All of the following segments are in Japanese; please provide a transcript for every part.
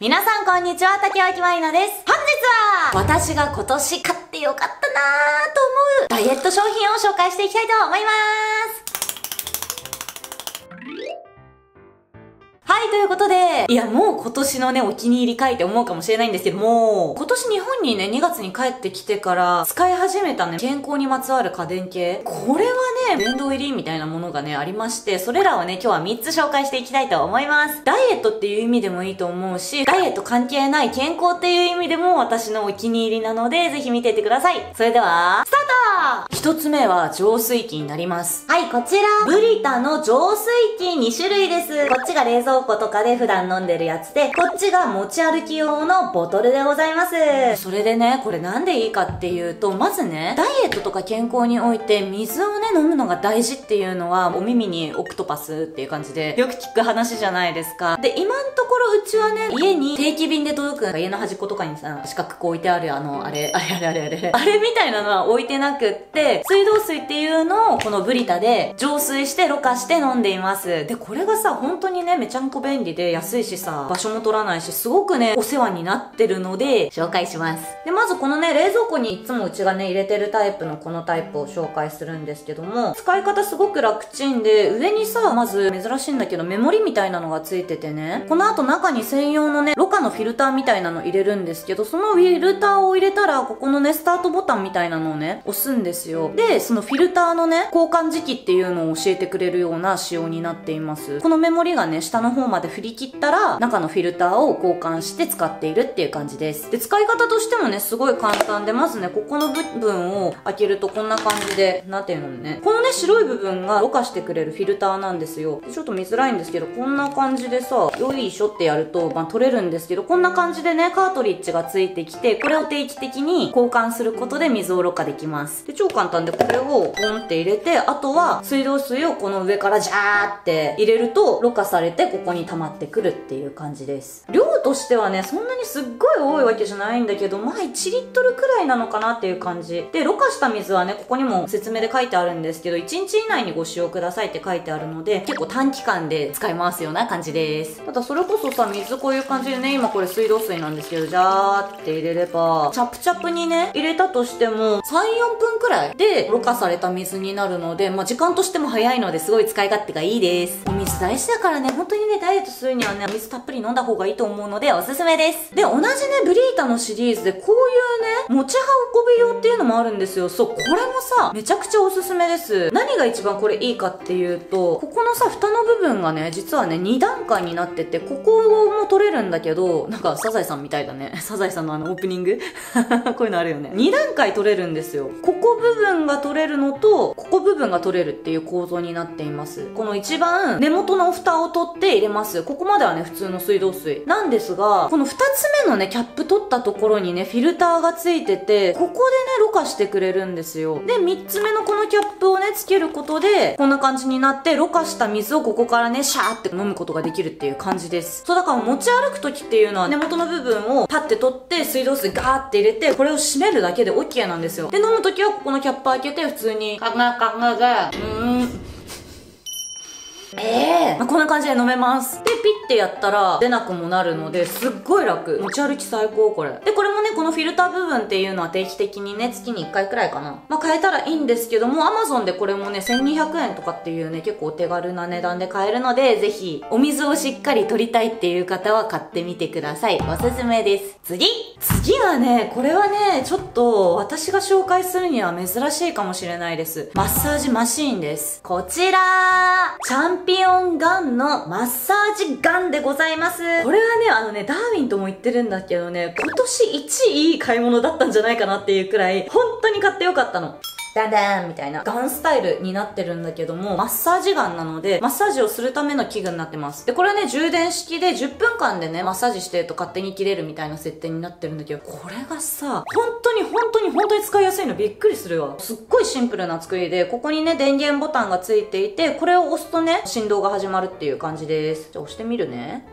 皆さんこんにちは、竹脇まりなです。本日は、私が今年買ってよかったなーと思うダイエット商品を紹介していきたいと思います。はい、ということで、いや、もう今年のね、お気に入りかいって思うかもしれないんですけども、今年日本にね、2月に帰ってきてから、使い始めたね、健康にまつわる家電系。これはね、殿堂入りみたいなものがね、ありまして、それらをね、今日は3つ紹介していきたいと思います。ダイエットっていう意味でもいいと思うし、ダイエット関係ない健康っていう意味でも私のお気に入りなので、ぜひ見ていってください。それでは、スタート一つ目は浄水器になります。はい、こちら、ブリタの浄水器2種類です。こっちが冷蔵庫とかで普段飲んでるやつで、こっちが持ち歩き用のボトルでございます。それでね、これなんでいいかっていうと、まずね、ダイエットとか健康において水をね、飲むのが大事っていうのは、お耳にオクトパスっていう感じで、よく聞く話じゃないですか。で、今んところうちはね、家に定期便で届く、家の端っことかにさ、四角く置いてあるあの、あれ、あれあれあれあれ、あれみたいなのは置いてなくって、水道水っていうのをこのブリタで浄水してろ過して飲んでいます。で、これがさ、本当にね、めちゃんこ便利で安いしさ、場所も取らないし、すごくね、お世話になってるので、紹介します。で、まずこのね、冷蔵庫にいつもうちがね、入れてるタイプのこのタイプを紹介するんですけども、使い方すごく楽ちんで、上にさ、まず珍しいんだけど、メモリみたいなのがついててね、この後中に専用のね、ろ過のフィルターみたいなの入れるんですけど、そのフィルターを入れたら、ここのね、スタートボタンみたいなのをね、押すんですですよ。で、そのフィルターのね、交換時期っていうのを教えてくれるような仕様になっています。このメモリがね、下の方まで振り切ったら、中のフィルターを交換して使っているっていう感じです。で、使い方としてもね、すごい簡単で、まずね、ここの部分を開けるとこんな感じで、なってるのね。このね、白い部分がろ過してくれるフィルターなんですよ。ちょっと見づらいんですけど、こんな感じでさ、よいしょってやると、まあ、取れるんですけど、こんな感じでね、カートリッジがついてきて、これを定期的に交換することで水をろ過できます。で、超簡単で、これをポンって入れて、あとは水道水をこの上からジャーって入れると、ろ過されてここに溜まってくるっていう感じです。量としてはね、そんなにすっごい多いわけじゃないんだけど、まあ1リットルくらいなのかなっていう感じ。で、ろ過した水はね、ここにも説明で書いてあるんですけど、1日以内にご使用くださいって書いてあるので、結構短期間で使い回すような感じです。ただそれこそさ、水こういう感じでね、今これ水道水なんですけど、ジャーって入れれば、チャプチャプにね、入れたとしても、3、4分くらいでろ過された水になるので、まあ時間としても早いのですごい使い勝手がいいです。お水大事だからね、本当にね、ダイエットするにはね、お水たっぷり飲んだ方がいいと思うので、おすすめです。で、同じね、ブリータのシリーズで、こういうね、持ち運び用っていうのもあるんですよ。そう、これもさ、めちゃくちゃおすすめです。何が一番これいいかっていうと、ここのさ、蓋の部分がね、実はね、2段階になってて、ここも取れるんだけど、なんか、サザエさんみたいだね。サザエさんのあの、オープニング？こういうのあるよね。2段階取れるんですよ。ここ部分が取れるのと、ここ部分が取れるっていう構造になっています。この一番根元の蓋を取って入れます。ここまではね、普通の水道水。なんですが、この二つ目のね、キャップ取ったところにね、フィルターがついてて、ここでね、ろ過してくれるんですよ。で、三つ目のこのキャップをね、つけることで、こんな感じになって、ろ過した水をここからね、シャーって飲むことができるっていう感じです。そう、だから持ち歩く時っていうのは、根元の部分をパッて取って、水道水ガーって入れて、これを閉めるだけで OK なんですよ。で、飲む時はここのキャップ開けて、普通に、カガカガガ、うーん、ええまあ、こんな感じで飲めます。で、ピッてやったら出なくもなるので、すっごい楽。持ち歩き最高、これ。で、これもね、このフィルター部分っていうのは定期的にね、月に1回くらいかな。まあ、買えたらいいんですけども、Amazon でこれもね、1200円とかっていうね、結構お手軽な値段で買えるので、ぜひ、お水をしっかり取りたいっていう方は買ってみてください。おすすめです。次次はね、これはね、ちょっと私が紹介するには珍しいかもしれないです。マッサージマシーンです。こちらチャンピオンガンのマッサージガンでございます。これはね、あのね、ダーウィンとも言ってるんだけどね、今年一いい買い物だったんじゃないかなっていうくらい、本当に買ってよかったの。ダンダンみたいなガンスタイルになってるんだけども、マッサージガンなので、マッサージをするための器具になってます。で、これはね、充電式で10分間でね、マッサージしてると勝手に切れるみたいな設定になってるんだけど、これがさ、本当に本当に本当に使いやすいのびっくりするわ。すっごいシンプルな作りで、ここにね、電源ボタンがついていて、これを押すとね、振動が始まるっていう感じです。じゃあ押してみるね。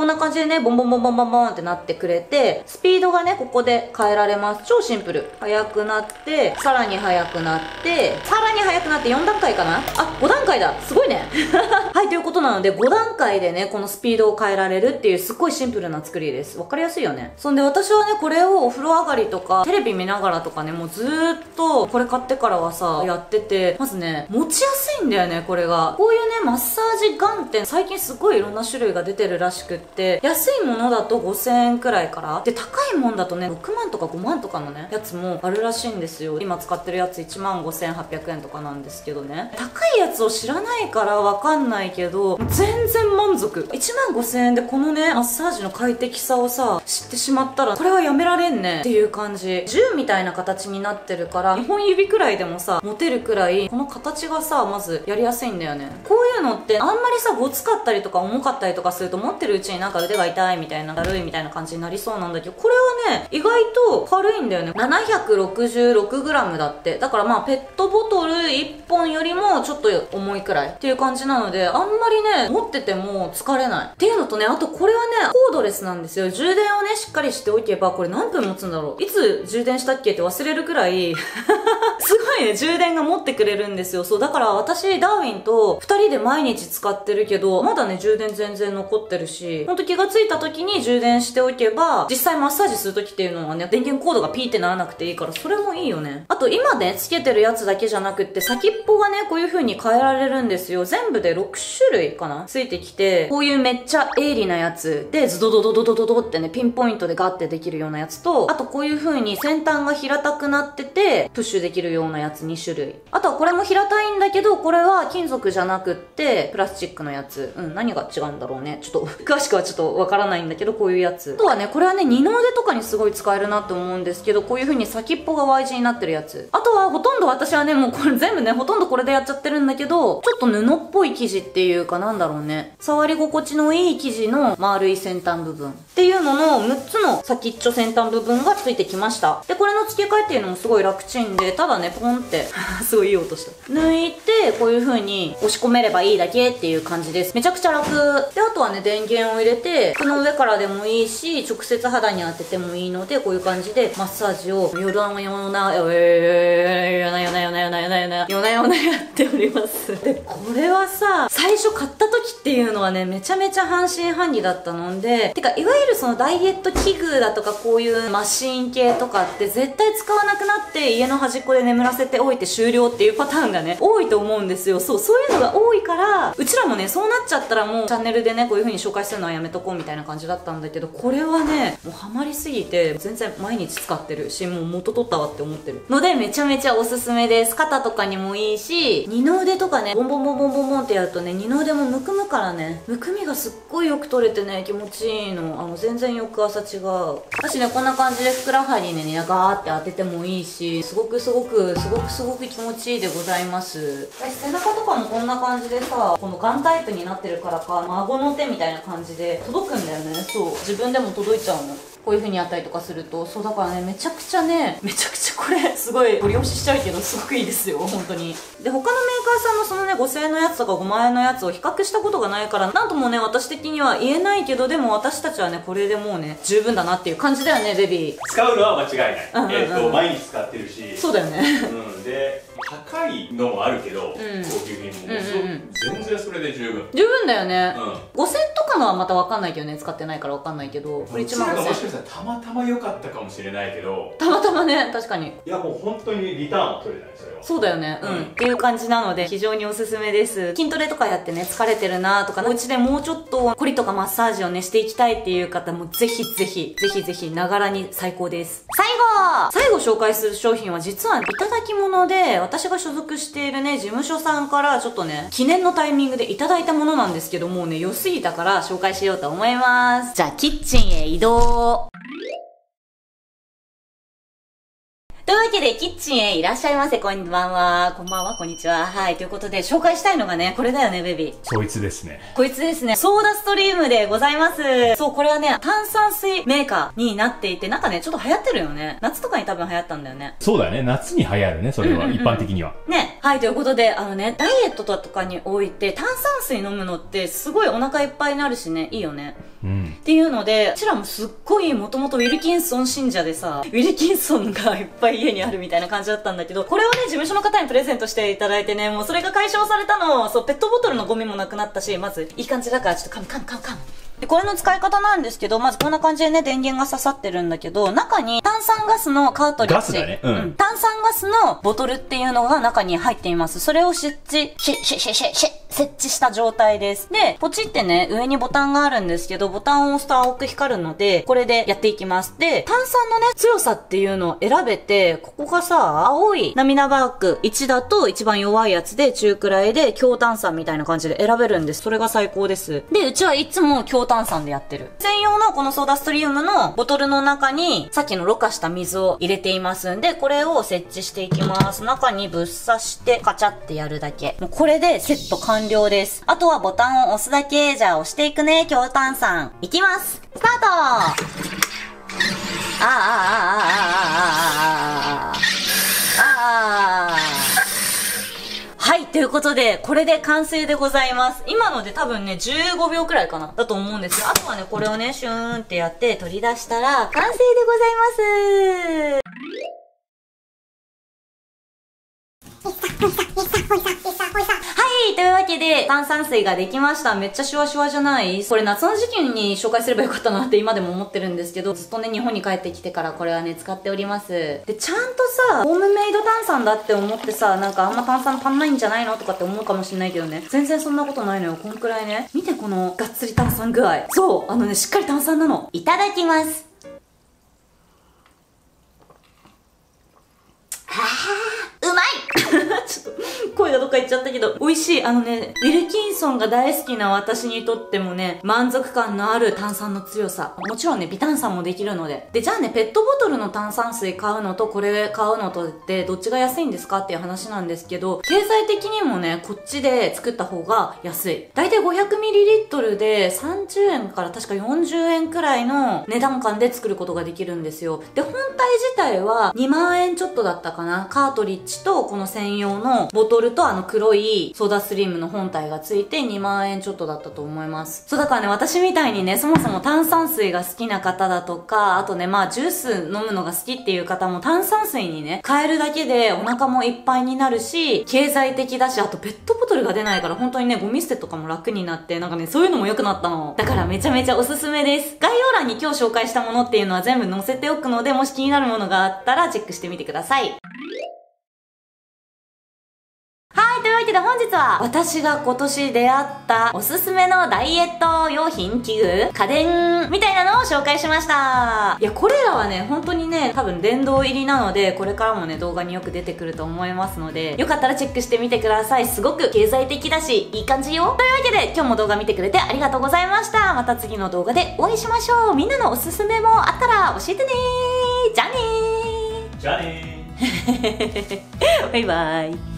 こんな感じでね、ボンボンボンボンボンボンってなってくれて、スピードがね、ここで変えられます。超シンプル。速くなって、さらに速くなって、さらに速くなって4段階かな？あ、5段階だすごいね はい、ということなので、5段階でね、このスピードを変えられるっていうすっごいシンプルな作りです。わかりやすいよね。そんで私はね、これをお風呂上がりとか、テレビ見ながらとかね、もうずーっと、これ買ってからはさ、やってて、まずね、持ちやすいんだよね、これが。こういうね、マッサージガンって最近すごいいろんな種類が出てるらしくって、安いものだと5000円くらいから、で、高いもんだとね、6万とか5万とかのね、やつもあるらしいんですよ。今使ってるやつ1万5800円とかなんですけどね。高いやつを知らないからわかんないけど、全然満足。1万5000円でこのね、マッサージの快適さをさ、知ってしまったら、これはやめられんねっていう感じ。銃みたいな形になってるから、2本指くらいでもさ、持てるくらい、この形がさ、まずやりやすいんだよね。こういうのって、あんまりさ、ごつかったりとか重かったりとかすると、持ってるうちになんか腕が痛いみたいな、だるいみたいな感じになりそうなんだけど、これはね、意外と軽いんだよね。766g だって。だからまあ、ペットボトル1本よりもちょっと重いくらいっていう感じなので、あんまりね、持ってても疲れない。っていうのとね、あとこれはね、コードレスなんですよ。充電をね、しっかりしておけば、これ何分持つんだろう？いつ充電したっけって忘れるくらい すごいね、充電が持ってくれるんですよ。そう、だから私、ダーウィンと2人で毎日使ってるけど、まだね、充電全然残ってるし、ほんと気がついた時に充電しておけば、実際マッサージする時っていうのはね、電源コードがピーってならなくていいから、それもいいよね。あと今ね、つけてるやつだけじゃなくって、先っぽがね、こういう風に変えられるんですよ。全部で6種類かなついてきて、こういうめっちゃ鋭利なやつで、ズドドドドドドドってね、ピンポイントでガッてできるようなやつと、あとこういう風に先端が平たくなってて、プッシュできるようなやつ2種類。あとはこれも平たいんだけど、これは金属じゃなくって、プラスチックのやつ。うん、何が違うんだろうね。ちょっと、詳しくはちょっとわからないんだけど、こういうやつ。あとはね、これはね、二の腕とかにすごい使えるなって思うんですけど、こういう風に先っぽが Y 字になってるやつ。あとはほとんど私はね、もうこれ全部ね、ほとんどこれでやっちゃってるんだけど、ちょっと布っぽい生地っていうかなんだろうね。触り心地のいい生地の丸い先端部分。っていうのの6つの先っちょ先端部分がついてきました。で、これの付け替えっていうのもすごい楽ちんで、ただね、ポンって、すごいいい音した。抜いて、こういう風に押し込めればいいだけっていう感じです。めちゃくちゃ楽。で、あとはね、電源を入れて、この上からでもいいし、直接肌に当ててもいいので、こういう感じでマッサージを夜な夜な、夜な夜な夜な夜な夜な夜な夜な夜なやっております。で、これはさ、最初買った時っていうのはね、めちゃめちゃ半信半疑だったので、てか、いわゆるそのダイエット器具だとかこういうマシン系とかって絶対使わなくなって家の端っこで眠らせておいて終了っていうパターンがね、多いと思うんですよ。そう、そういうのが多いから、うちらもね、そうなっちゃったらもうチャンネルでね、こういう風に紹介するのはやめとこうみたいな感じだったんだけど、これはね、もうハマりすぎて、全然毎日使ってるし、もう元取ったわって思ってる。ので、めちゃめちゃおすすめです。肩とかにもいいし、二の腕とかね、ボンボンボンボンボンボンってやるとね、二の腕もむくむからね、むくみがすっごいよく取れてね、気持ちいいの。あの、全然翌朝違う。私ね、こんな感じでふくらはぎにね、ガーって当ててもいいし、すごくすごく、すごくすごく気持ちいいでございます。私背中とかもこんな感じでさ、このガンタイプになってるからか、孫の手みたいな感じで届くんだよね。そう。自分でも届いちゃうの。こういう風にやったりとかするとそうだからねめちゃくちゃねめちゃくちゃこれすごいご利用ししちゃうけどすごくいいですよ。本当に。で他のメーカーさんのそのね5000円のやつとか5万円のやつを比較したことがないからなんともね私的には言えないけどでも私たちはねこれでもうね十分だなっていう感じだよねベビー。使うのは間違いない、うんうんうん、えっ、ー、と毎日使ってるし。そうだよね。うん。で高いのもあるけど、うん、高級品も、うんうんうん、全然それで十分。十分だよね、うん、5000とかのはまた分かんないけどね使ってないから分かんないけど。これ1万5000もしかしたらたまたま良かったかもしれないけど。たまたまね確かに。いやもう本当にリターンは取れないそれは。そうだよね。うん、うん、っていう感じなので非常におすすめです。筋トレとかやってね疲れてるなとかお家でもうちょっとコリとかマッサージをねしていきたいっていう方もぜひぜひぜひぜひながらに最高です。最後最後紹介する商品は実はいただき物で私が所属しているね事務所さんからちょっとね記念のタイミングでいただいたものなんですけどもうね良すぎたから紹介しようと思います。じゃあキッチンへ移動。というわけで、キッチンへいらっしゃいませ。こんばんは。こんばんは、こんにちは。はい。ということで、紹介したいのがね、これだよね、ベビー。そいつですね。こいつですね。ソーダストリームでございます。そう、これはね、炭酸水メーカーになっていて、なんかね、ちょっと流行ってるよね。夏とかに多分流行ったんだよね。そうだね。夏に流行るね、それは。一般的には。ね。はい、ということで、あのね、ダイエットとかにおいて炭酸水飲むのってすごいお腹いっぱいになるしね、いいよね。うん、っていうので、うちらもすっごいもともとウィルキンソン信者でさ、ウィルキンソンがいっぱい家にあるみたいな感じだったんだけど、これをね、事務所の方にプレゼントしていただいてね、もうそれが解消されたの、そう、ペットボトルのゴミもなくなったし、まず、いい感じだから、ちょっとカムカムカムカム。で、これの使い方なんですけど、まずこんな感じでね、電源が刺さってるんだけど、中に炭酸ガスのカートリッジ。ねうん、炭酸ガスのボトルっていうのが中に入っています。それを設置、シシシシシ設置した状態です。で、ポチってね、上にボタンがあるんですけど、ボタンを押すと青く光るので、これでやっていきます。で、炭酸のね、強さっていうのを選べて、ここがさ、青いナミナバーク1だと一番弱いやつで、中くらいで強炭酸みたいな感じで選べるんです。それが最高です。で、うちはいつも強炭酸でやってる。専用のこのソーダストリームのボトルの中に、さっきのろ過した水を入れていますんで、これを設置していきます。中にぶっ刺して、カチャってやるだけ。もうこれでセット完完了です。あとはボタンを押すだけ。じゃあ押していくね、強炭酸。いきますスタートああ、ああ、ああ、ああ、ああ、ああ、はい、ということで、これで完成でございます。今ので多分ね、15秒くらいかな、だと思うんですよ。あとはね、これをね、シューンってやって取り出したら、完成でございます。けで、炭酸水ができました。めっちゃシュワシュワじゃない？これ夏の時期に紹介すればよかったなって今でも思ってるんですけど、ずっとね、日本に帰ってきてからこれはね、使っております。で、ちゃんとさ、ホームメイド炭酸だって思ってさ、なんかあんま炭酸足んないんじゃないのとかって思うかもしんないけどね。全然そんなことないのよ。こんくらいね。見てこの、がっつり炭酸具合。そう、あのね、しっかり炭酸なの。いただきます。はぁ、うまいちょっと、声がどっか行っちゃったけど、美味しい。あのね、ウィルキンソンが大好きな私にとってもね、満足感のある炭酸の強さ。もちろんね、微炭酸もできるので。で、じゃあね、ペットボトルの炭酸水買うのとこれ買うのとってどっちが安いんですかっていう話なんですけど、経済的にもね、こっちで作った方が安い。だいたい 500ml で30円から確か40円くらいの値段感で作ることができるんですよ。で、本体自体は2万円ちょっとだったかな。カートリッジとこの専用のボトルとあの黒いソーダスリームの本体がついて2万円ちょっとだったと思います。そうだからね、私みたいにね、そもそも炭酸水が好きな方だとか、あとね、まあジュース飲むのが好きっていう方も炭酸水にね、変えるだけでお腹もいっぱいになるし、経済的だし、あとペットボトルが出ないから本当にね、ゴミ捨てとかも楽になって、なんかね、そういうのも良くなったの。だからめちゃめちゃおすすめです。概要欄に今日紹介したものっていうのは全部載せておくので、もし気になるものがあったらチェックしてみてください。わけで本日は。私が今年出会ったおすすめのダイエット用品器具家電みたいなのを紹介しました。いやこれらはね本当にね多分殿堂入りなのでこれからもね動画によく出てくると思いますのでよかったらチェックしてみてください。すごく経済的だしいい感じよ。というわけで今日も動画見てくれてありがとうございました。また次の動画でお会いしましょう。みんなのおすすめもあったら教えてね。じゃあねじゃあね バイバイ